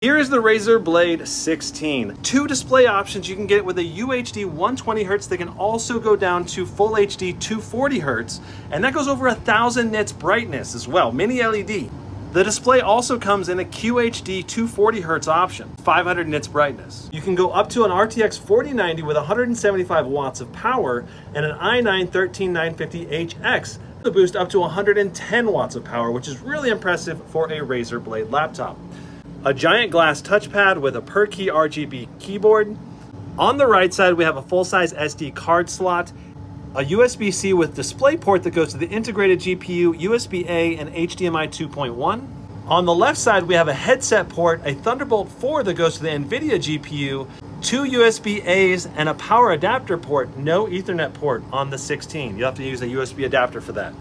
Here is the Razer Blade 16. Two display options. You can get with a UHD 120Hz that can also go down to Full HD 240Hz, and that goes over a thousand nits brightness as well, mini LED. The display also comes in a QHD 240Hz option, 500 nits brightness. You can go up to an RTX 4090 with 175 watts of power and an i9 13950HX to boost up to 110 watts of power, which is really impressive for a Razer Blade laptop a giant glass touchpad with a per key RGB keyboard. On the right side, we have a full-size SD card slot, a USB-C with DisplayPort that goes to the integrated GPU, USB-A, and HDMI 2.1. On the left side, we have a headset port, a Thunderbolt 4 that goes to the NVIDIA GPU, two USB-As, and a power adapter port, no Ethernet port on the 16. You'll have to use a USB adapter for that.